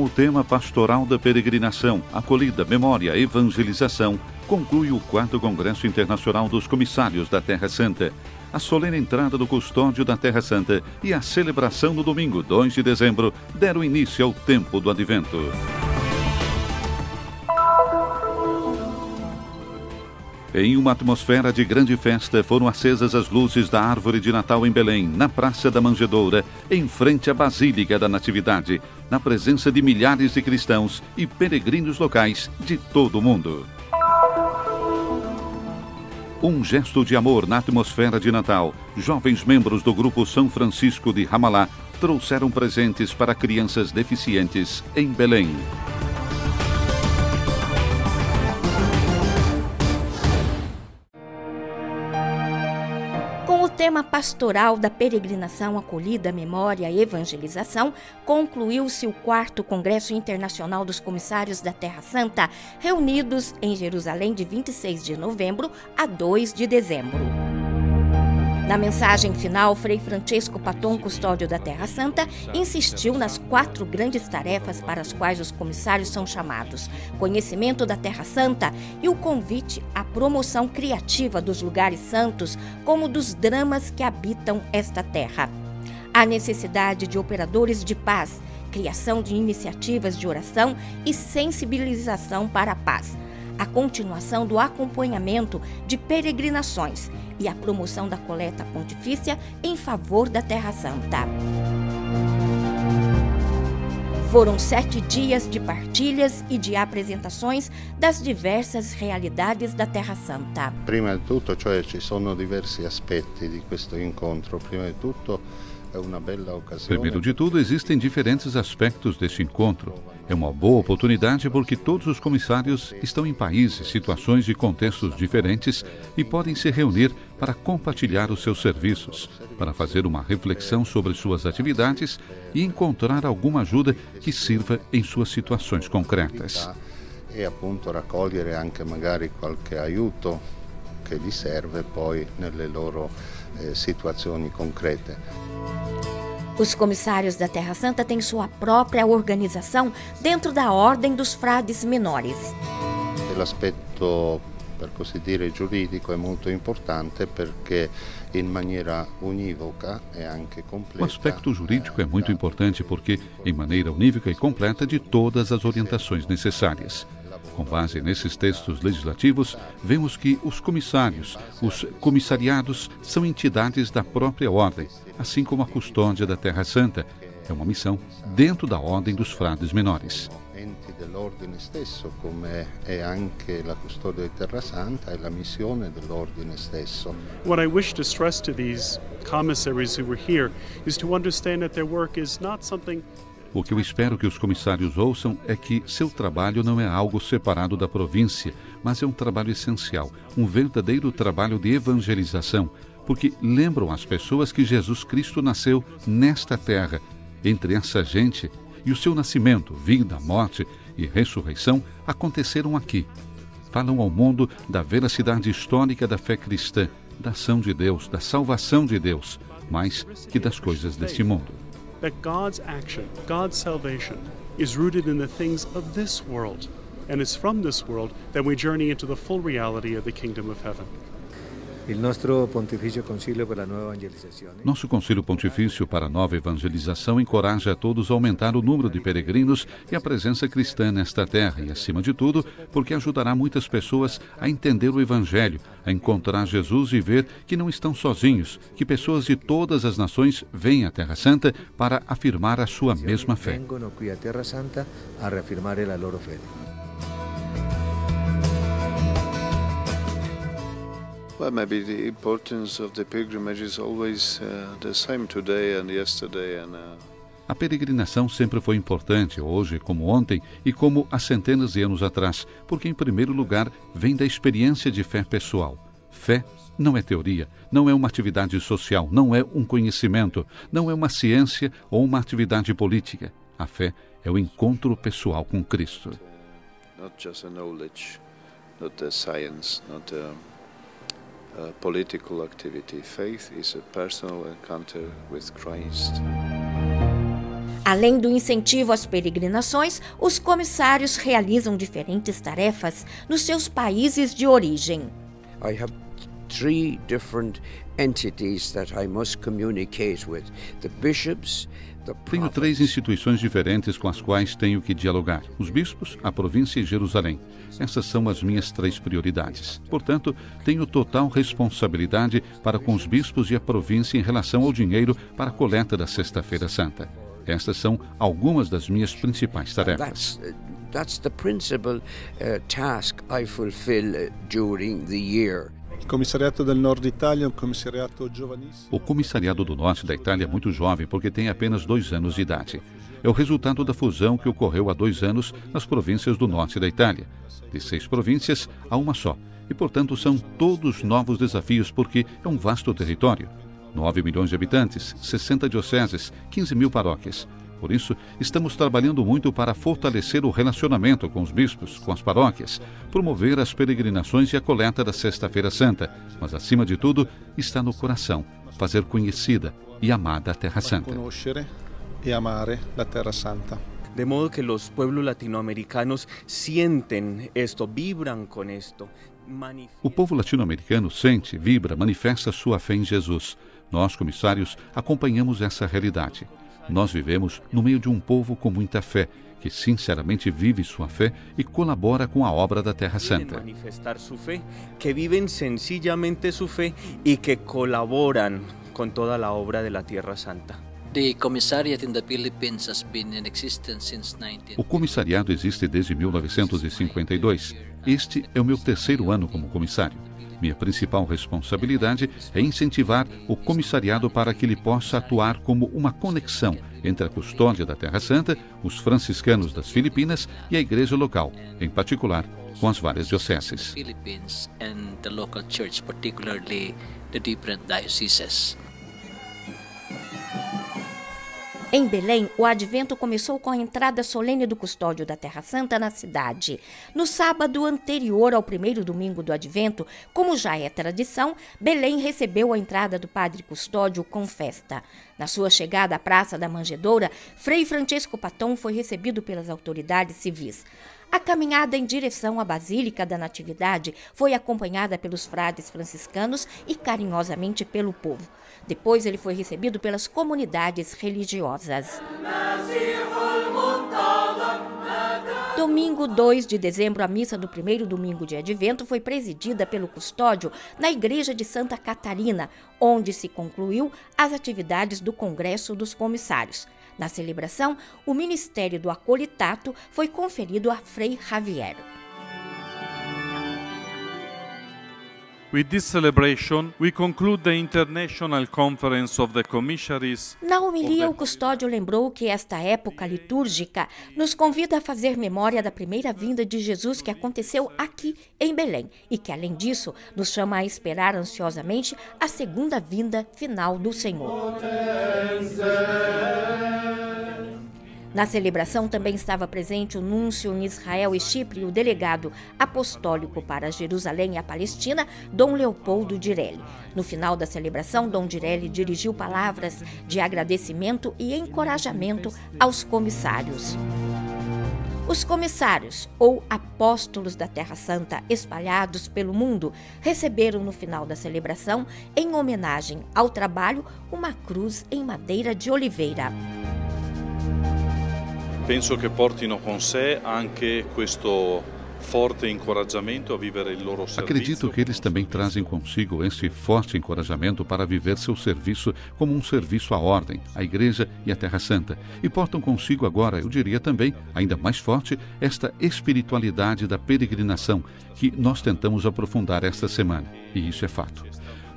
Com o tema pastoral da peregrinação, acolhida, memória, evangelização, conclui o quarto Congresso Internacional dos Comissários da Terra Santa. A solene entrada do custódio da Terra Santa e a celebração no domingo 2 de dezembro deram início ao tempo do advento. Em uma atmosfera de grande festa, foram acesas as luzes da árvore de Natal em Belém, na Praça da Manjedoura, em frente à Basílica da Natividade, na presença de milhares de cristãos e peregrinos locais de todo o mundo. Um gesto de amor na atmosfera de Natal, jovens membros do grupo São Francisco de Ramalá trouxeram presentes para crianças deficientes em Belém. Tema pastoral da peregrinação acolhida, memória e evangelização, concluiu-se o quarto Congresso Internacional dos Comissários da Terra Santa, reunidos em Jerusalém de 26 de novembro a 2 de dezembro. Na mensagem final, Frei Francisco Paton, custódio da Terra Santa, insistiu nas quatro grandes tarefas para as quais os comissários são chamados: conhecimento da Terra Santa e o convite à promoção criativa dos lugares santos, como dos dramas que habitam esta terra. A necessidade de operadores de paz, criação de iniciativas de oração e sensibilização para a paz a continuação do acompanhamento de peregrinações e a promoção da coleta pontifícia em favor da Terra Santa. Foram sete dias de partilhas e de apresentações das diversas realidades da Terra Santa. Prima di tutto, cioè ci sono diversi aspetti di questo incontro. Prima Primeiro de tudo, existem diferentes aspectos deste encontro. É uma boa oportunidade porque todos os comissários estão em países, situações e contextos diferentes e podem se reunir para compartilhar os seus serviços, para fazer uma reflexão sobre suas atividades e encontrar alguma ajuda que sirva em suas situações concretas. E appunto raccogliere anche magari qualche aiuto che gli serve poi nelle loro eh, situazioni concrete. Os comissários da Terra Santa têm sua própria organização dentro da Ordem dos Frades Menores. L'aspetto per così dire giuridico è molto importante perché in maniera univoca e anche completa. O aspecto jurídico é muito importante porque em maneira unívoca e completa de todas as orientações necessárias. Com base nesses textos legislativos, vemos que os comissários, os comissariados, são entidades da própria ordem, assim como a custódia da Terra Santa. É uma missão dentro da ordem dos frades menores. Enti dell'ordine stesso, come è anche la custodia di Terra Santa e la missione dell'ordine stesso. What I wish to stress to these commissaries who were here is to understand that their work is not something o que eu espero que os comissários ouçam é que seu trabalho não é algo separado da província, mas é um trabalho essencial, um verdadeiro trabalho de evangelização, porque lembram as pessoas que Jesus Cristo nasceu nesta terra, entre essa gente, e o seu nascimento, vida, morte e ressurreição aconteceram aqui. Falam ao mundo da veracidade histórica da fé cristã, da ação de Deus, da salvação de Deus, mais que das coisas deste mundo. That God's action, God's salvation, is rooted in the things of this world, and it's from this world that we journey into the full reality of the kingdom of heaven. Nosso Concílio Pontifício para a Nova Evangelização encoraja a todos a aumentar o número de peregrinos e a presença cristã nesta terra. E, acima de tudo, porque ajudará muitas pessoas a entender o Evangelho, a encontrar Jesus e ver que não estão sozinhos, que pessoas de todas as nações vêm à Terra Santa para afirmar a sua mesma fé. Well, maybe the importance of the pilgrimage is always uh, the same today and yesterday and uh... A peregrinação sempre foi importante, hoje como ontem e como há centenas de anos atrás, porque, em primeiro lugar, vem da experiência de fé pessoal. Fé não é teoria, não é uma atividade social, não é um conhecimento, não é uma ciência ou uma atividade política. A fé é o encontro pessoal com Cristo. Not just a knowledge, not a science, not a uh, political activity. Faith is a personal encounter with Christ. Além do incentivo às peregrinações, os comissários realizam diferentes tarefas nos seus países de origem. I have three different entities that I must communicate with: the bishops, tenho três instituições diferentes com as quais tenho que dialogar: os bispos, a província e Jerusalém. Essas são as minhas três prioridades. Portanto, tenho total responsabilidade para com os bispos e a província em relação ao dinheiro para a coleta da Sexta-feira Santa. Estas são algumas das minhas principais tarefas. That's, that's the principal uh, task I fulfill uh, during the year. Giovanissimo. O comissariado do norte da Itália é muito jovem porque tem apenas dois anos de idade. É o resultado da fusão que ocorreu há dois anos nas províncias do norte da Itália. De seis províncias a uma só. E, portanto, são todos novos desafios porque é um vasto território. 9 milhões de habitantes, 60 dioceses, 15 mil paróquias. Por isso, estamos trabalhando muito para fortalecer o relacionamento com os bispos, com as paróquias, promover as peregrinações e a coleta da Sexta-feira Santa, mas acima de tudo, está no coração fazer conhecida e amada a Terra Santa. E amare la Terra Santa. De modo que los pueblos latinoamericanos sienten esto, vibran con esto. O povo latino-americano sente, vibra, manifesta sua fé em Jesus. Nós, comissários, acompanhamos essa realidade. Nós vivemos no meio de um povo com muita fé, que sinceramente vive sua fé e colabora com a obra da Terra Santa. manifestar su fe, que viven sencillamente su fe y que colaboran con toda la obra de la Tierra Santa. The commissariat in the Philippines has been in existence since 19... O comissariado existe desde 1952. Este é o meu terceiro ano como comissário. Minha principal responsabilidade é incentivar o comissariado para que ele possa atuar como uma conexão entre a custódia da Terra Santa, os franciscanos das Filipinas e a igreja local, em particular com as várias dioceses. Em Belém, o advento começou com a entrada solene do custódio da Terra Santa na cidade. No sábado anterior ao primeiro domingo do advento, como já é tradição, Belém recebeu a entrada do padre custódio com festa. Na sua chegada à Praça da Manjedoura, Frei Francisco Paton foi recebido pelas autoridades civis. A caminhada em direção à Basílica da Natividade foi acompanhada pelos frades franciscanos e carinhosamente pelo povo. Depois ele foi recebido pelas comunidades religiosas. Domingo 2 de dezembro, a missa do primeiro domingo de advento foi presidida pelo custódio na igreja de Santa Catarina, onde se concluiu as atividades do Congresso dos Comissários. Na celebração, o Ministério do Acolitato foi conferido a Frei Javier. With this celebration, we conclude the International Conference of the Commissaries. Na homilia, o custódio lembrou que esta época litúrgica nos convida a fazer memória da primeira vinda de Jesus que aconteceu aqui em Belém e que, além disso, nos chama a esperar ansiosamente a segunda vinda final do Senhor. Na celebração também estava presente o núncio em Israel e Chipre e o delegado apostólico para Jerusalém e a Palestina, Dom Leopoldo Direlli. No final da celebração, Dom Direlli dirigiu palavras de agradecimento e encorajamento aos comissários. Os comissários, ou apóstolos da Terra Santa espalhados pelo mundo, receberam no final da celebração, em homenagem ao trabalho, uma cruz em madeira de oliveira. Penso che portino con sé anche questo forte incoraggiamento a vivere il loro servizio. Acredito que eles também trazem consigo esse forte encorajamento para viver seu serviço como um serviço à ordem, à Igreja e à Terra Santa. E portam consigo agora, eu diria também, ainda mais forte, esta espiritualidade da peregrinação que nós tentamos aprofundar esta semana. E isso é fato.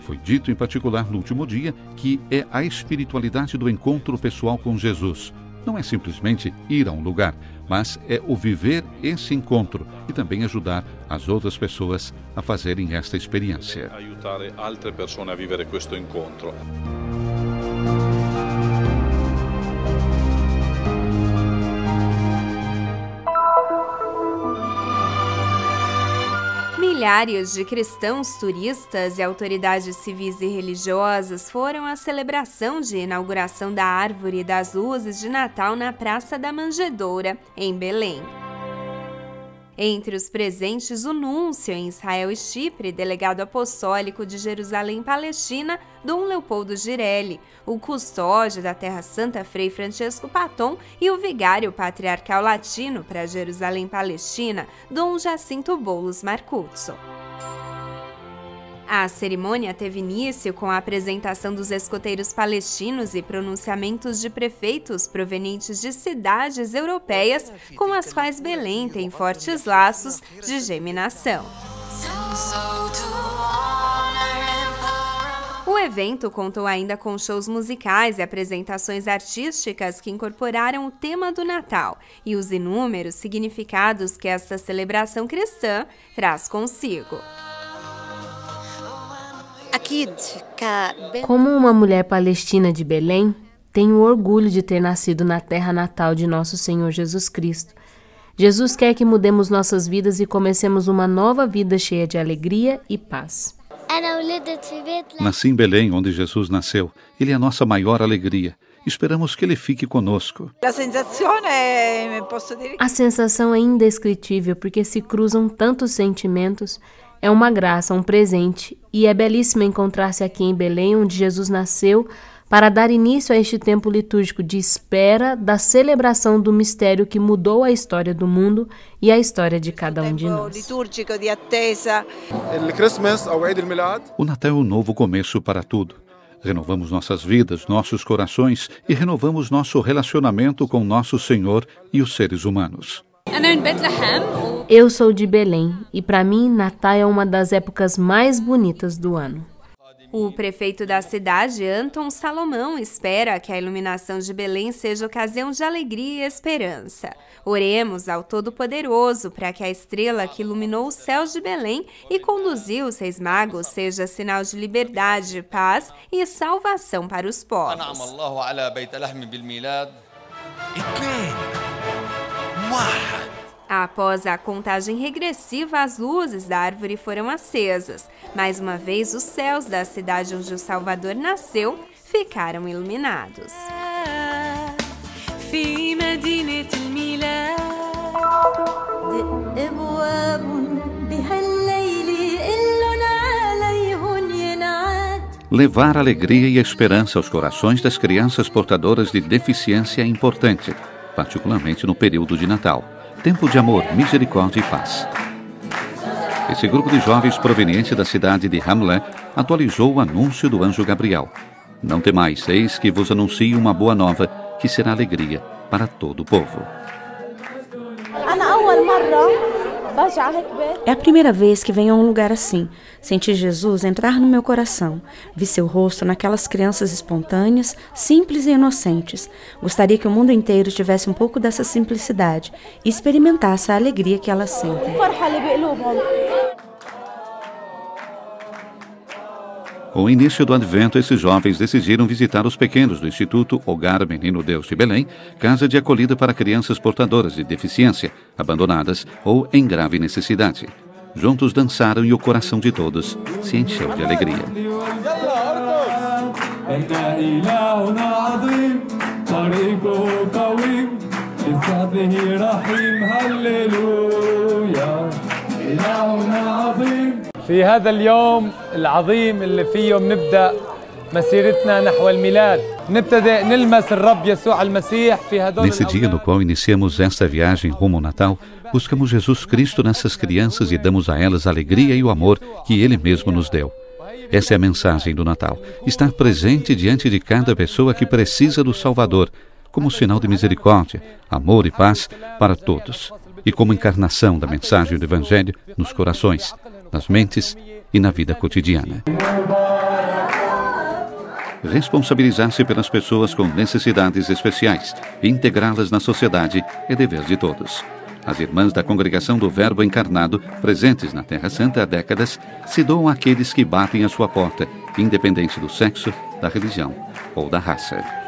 Foi dito em particular no último dia que é a espiritualidade do encontro pessoal com Jesus não é simplesmente ir a um lugar, mas é o viver esse encontro e também ajudar as outras pessoas a fazerem esta experiência. Aiutare altre persone a vivere questo incontro. Milhares de cristãos, turistas e autoridades civis e religiosas foram à celebração de inauguração da Árvore das Luzes de Natal na Praça da Manjedoura, em Belém. Entre os presentes, o núncio em Israel e Chipre, delegado apostólico de Jerusalém Palestina, Dom Leopoldo Girelli, o custódio da Terra Santa Frei Francesco Paton e o vigário patriarcal latino para Jerusalém Palestina, Dom Jacinto Boulos Marcuzzo. A cerimônia teve início com a apresentação dos escoteiros palestinos e pronunciamentos de prefeitos provenientes de cidades europeias com as quais Belém tem fortes laços de geminação. O evento contou ainda com shows musicais e apresentações artísticas que incorporaram o tema do Natal e os inúmeros significados que esta celebração cristã traz consigo. Como uma mulher palestina de Belém, tenho orgulho de ter nascido na terra natal de nosso Senhor Jesus Cristo. Jesus quer que mudemos nossas vidas e comecemos uma nova vida cheia de alegria e paz. Nasci em Belém, onde Jesus nasceu. Ele é a nossa maior alegria. Esperamos que ele fique conosco. A sensação é indescritível porque se cruzam tantos sentimentos é uma graça, um presente, e é belíssimo encontrar-se aqui em Belém, onde Jesus nasceu, para dar início a este tempo litúrgico de espera da celebração do mistério que mudou a história do mundo e a história de cada um de nós. O Natal é um novo começo para tudo. Renovamos nossas vidas, nossos corações e renovamos nosso relacionamento com nosso Senhor e os seres humanos. Eu sou de Belém e para mim Natal é uma das épocas mais bonitas do ano. O prefeito da cidade, Anton Salomão, espera que a iluminação de Belém seja ocasião de alegria e esperança. Oremos ao Todo-Poderoso para que a estrela que iluminou os céus de Belém e conduziu os reis magos seja sinal de liberdade, paz e salvação para os povos. Após a contagem regressiva, as luzes da árvore foram acesas. Mais uma vez, os céus da cidade onde o Salvador nasceu ficaram iluminados. Levar alegria e esperança aos corações das crianças portadoras de deficiência é importante particularmente no período de Natal. Tempo de amor, misericórdia e paz. Esse grupo de jovens proveniente da cidade de Hamlet atualizou o anúncio do anjo Gabriel. Não temais, eis que vos anuncio uma boa nova, que será alegria para todo o povo. É a primeira vez que venho a um lugar assim. Senti Jesus entrar no meu coração. Vi seu rosto naquelas crianças espontâneas, simples e inocentes. Gostaria que o mundo inteiro tivesse um pouco dessa simplicidade e experimentasse a alegria que elas sentem. Com o início do advento, esses jovens decidiram visitar os pequenos do Instituto Hogar Menino Deus de Belém, casa de acolhida para crianças portadoras de deficiência, abandonadas ou em grave necessidade. Juntos dançaram e o coração de todos se encheu de alegria. في هذا اليوم العظيم اللي فيه بنبدا مسيرتنا نحو الميلاد نبتدئ نلمس الرب يسوع المسيح في هذول Nesse dia no qual iniciamos esta viagem rumo ao Natal, buscamos Jesus Cristo nessas crianças e damos a elas a alegria e o amor que Ele mesmo nos deu. Essa é a mensagem do Natal. Estar presente diante de cada pessoa que precisa do Salvador, como sinal de misericórdia, amor e paz para todos, e como encarnação da mensagem do Evangelho nos corações, nas mentes e na vida cotidiana. Responsabilizar-se pelas pessoas com necessidades especiais e integrá-las na sociedade é dever de todos. As irmãs da Congregação do Verbo Encarnado, presentes na Terra Santa há décadas, se doam àqueles que batem à sua porta, independente do sexo, da religião ou da raça.